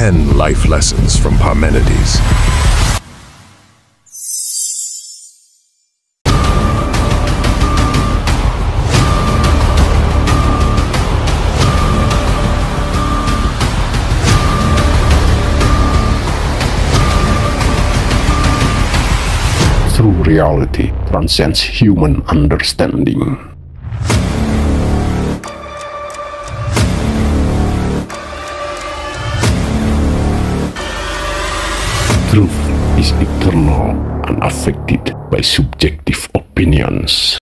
10 life lessons from Parmenides. True reality transcends human understanding. Truth is eternal, and unaffected by subjective opinions.